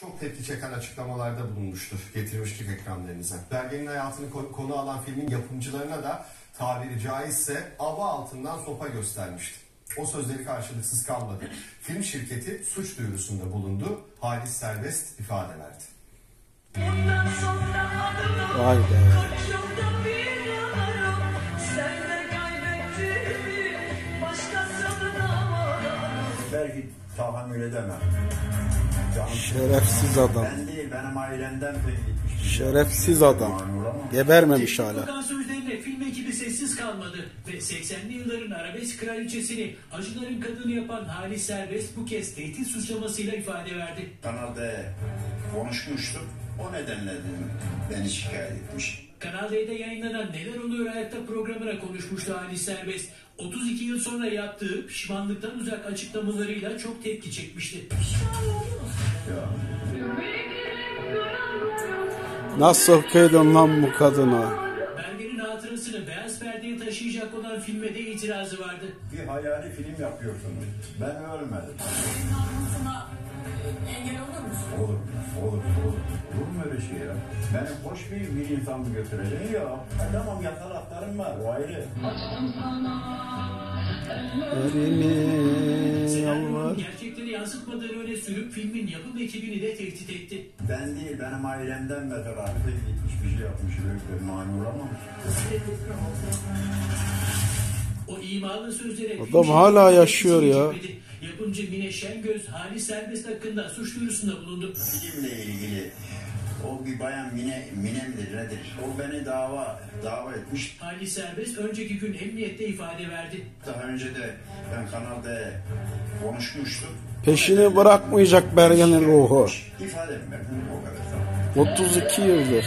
Çok tepki çeken açıklamalarda bulunmuştur. Getirmiştik ekranlarınıza. Belgenin hayatını ko- konu alan filmin yapımcılarına da tabiri caizse aba altından sopa göstermişti. O sözleri karşılıksız kalmadı. Film şirketi suç duyurusunda bulundu. Halis serbest ifade verdi. Bundan sonra adına Vay be. Belki tahammül edemem. Şerefsiz adam. ben değil benim ailemden gitmiş. Şerefsiz adam. Gebermemiş hala. Sözlerine film ekibi sessiz kalmadı ve 80'li yılların arabesk kraliçesini acıların kadını yapan Halis Serbest bu kez tehdit suçlamasıyla ifade verdi. Kanalda konuşmuştuk. O nedenle dedim, beni şikayet etmiş. Kanal D'de yayınlanan Neler Oluyor Hayatta programına konuşmuştu Halis Serbest. 32 yıl sonra yaptığı pişmanlıktan uzak açıklamalarıyla çok tepki çekmişti. Ya, Nasıl kıydın lan bu kadına? Belgenin hatırasını beyaz perdeye taşıyacak olan filme de itirazı vardı. bir hayali film yapıyorsunuz. Ben ölmedim. Sana engel olur musun? Olur, olur, olur. Olur mu öyle şey ya? Beni hoş bir, bir insan mı götürecek ya? Ha, tamam yatalaklarım var, o ayrı. Elini Senaryonun yalvar. gerçekleri yansıtmadığını öne sürüp filmin yapım ekibini de tehdit etti. Ben değil, benim ailemden mesela bir gitmiş bir şey yapmış, böyle bir mani olamamış. O imalı sözlere Adam hala yaşıyor ya. Yapımcı Mine Şengöz, Halis Serbest hakkında suç duyurusunda bulundu. Filmle ilgili o bir bayan Mine, Mine midir nedir? O beni dava dava etmiş. Halis Serbest önceki gün emniyette ifade verdi. Daha önce de ben kanalda konuşmuştum. Peşini bırakmayacak Bergen'in ruhu. İfadem verdim o kadar. 32 yıldır.